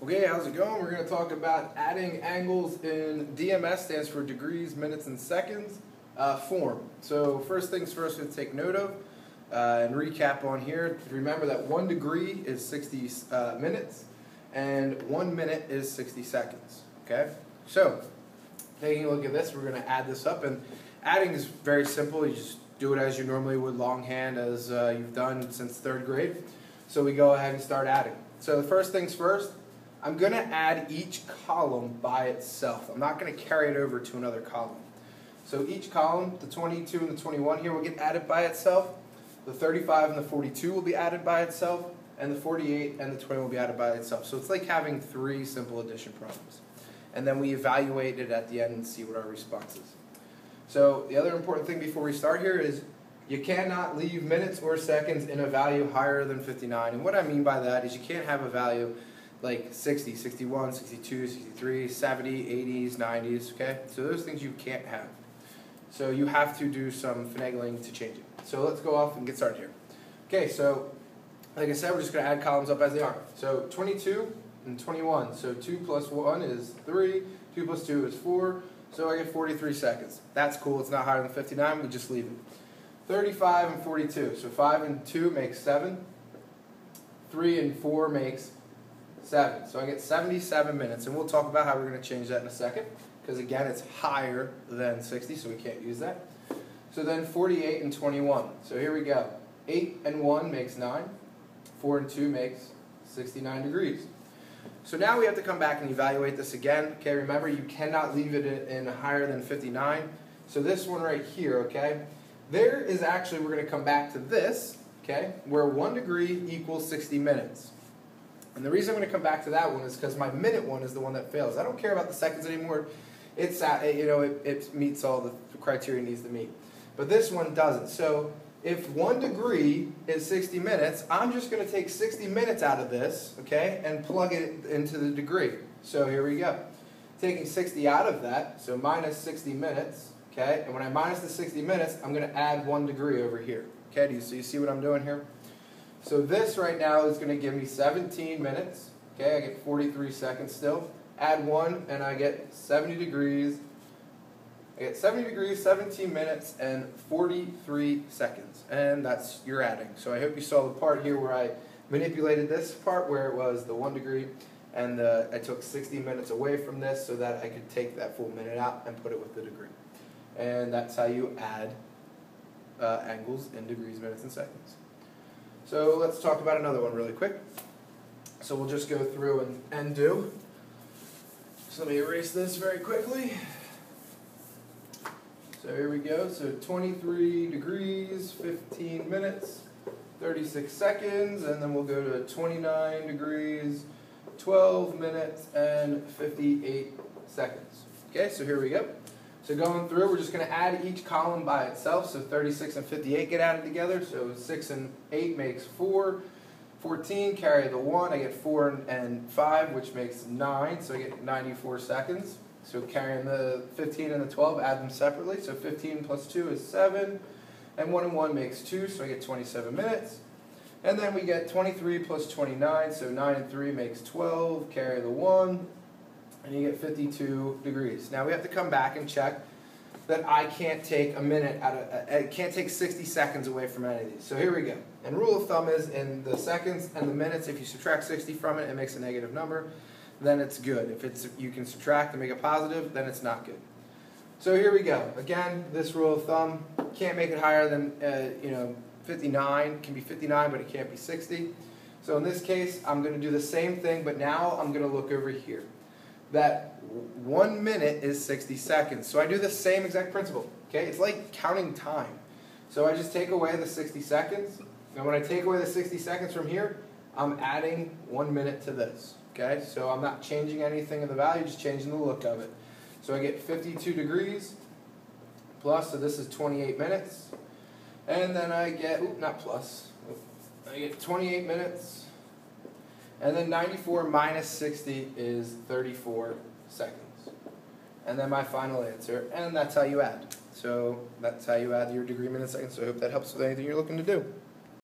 Okay, how's it going? We're going to talk about adding angles in DMS, stands for degrees, minutes, and seconds, uh, form. So first things first, we take note of uh, and recap on here. Remember that one degree is 60 uh, minutes and one minute is 60 seconds. Okay, so taking a look at this, we're going to add this up, and adding is very simple. You just do it as you normally would longhand, as uh, you've done since third grade. So we go ahead and start adding. So the first things first, I'm going to add each column by itself. I'm not going to carry it over to another column. So each column, the 22 and the 21 here will get added by itself. The 35 and the 42 will be added by itself. And the 48 and the 20 will be added by itself. So it's like having three simple addition problems. And then we evaluate it at the end and see what our response is. So the other important thing before we start here is you cannot leave minutes or seconds in a value higher than 59. And what I mean by that is you can't have a value like 60, 61, 62, 63, 70, 80s, 90s, okay? So those things you can't have. So you have to do some finagling to change it. So let's go off and get started here. Okay, so like I said, we're just going to add columns up as they are. So 22 and 21. So 2 plus 1 is 3, 2 plus 2 is 4, so I get 43 seconds. That's cool, it's not higher than 59, we just leave it. 35 and 42, so 5 and 2 makes 7, 3 and 4 makes Seven. So I get 77 minutes, and we'll talk about how we're going to change that in a second, because again, it's higher than 60, so we can't use that. So then 48 and 21. So here we go. 8 and 1 makes 9. 4 and 2 makes 69 degrees. So now we have to come back and evaluate this again. Okay, remember you cannot leave it in higher than 59. So this one right here, okay, there is actually, we're going to come back to this, okay, where 1 degree equals 60 minutes. And the reason I'm going to come back to that one is because my minute one is the one that fails. I don't care about the seconds anymore. It's you know it, it meets all the criteria it needs to meet, but this one doesn't. So if one degree is 60 minutes, I'm just going to take 60 minutes out of this, okay, and plug it into the degree. So here we go. Taking 60 out of that, so minus 60 minutes, okay, and when I minus the 60 minutes, I'm going to add one degree over here. Okay, do you, so you see what I'm doing here? So this right now is going to give me 17 minutes. Okay, I get 43 seconds still. Add one, and I get 70 degrees. I get 70 degrees, 17 minutes, and 43 seconds. And that's your adding. So I hope you saw the part here where I manipulated this part where it was the one degree, and the, I took 60 minutes away from this so that I could take that full minute out and put it with the degree. And that's how you add uh, angles in degrees, minutes, and seconds. So let's talk about another one really quick. So we'll just go through and, and do. So let me erase this very quickly. So here we go. So 23 degrees, 15 minutes, 36 seconds, and then we'll go to 29 degrees, 12 minutes, and 58 seconds. Okay, so here we go. So going through, we're just going to add each column by itself. So 36 and 58 get added together. So 6 and 8 makes 4. 14, carry the 1. I get 4 and 5, which makes 9. So I get 94 seconds. So carrying the 15 and the 12, add them separately. So 15 plus 2 is 7. And 1 and 1 makes 2, so I get 27 minutes. And then we get 23 plus 29, so 9 and 3 makes 12. Carry the 1 and you get 52 degrees. Now we have to come back and check that I can't take a minute out of, I can't take 60 seconds away from any of these. So here we go. And rule of thumb is in the seconds and the minutes, if you subtract 60 from it, it makes a negative number, then it's good. If it's you can subtract and make a positive, then it's not good. So here we go. Again, this rule of thumb, can't make it higher than, uh, you know, 59. It can be 59, but it can't be 60. So in this case, I'm going to do the same thing, but now I'm going to look over here that one minute is 60 seconds. So I do the same exact principle. Okay, it's like counting time. So I just take away the 60 seconds, and when I take away the 60 seconds from here, I'm adding one minute to this. Okay, so I'm not changing anything in the value, just changing the look of it. So I get 52 degrees plus, so this is 28 minutes, and then I get, ooh, not plus, I get 28 minutes and then 94 minus 60 is 34 seconds. And then my final answer, and that's how you add. So that's how you add your degree minutes seconds. So I hope that helps with anything you're looking to do.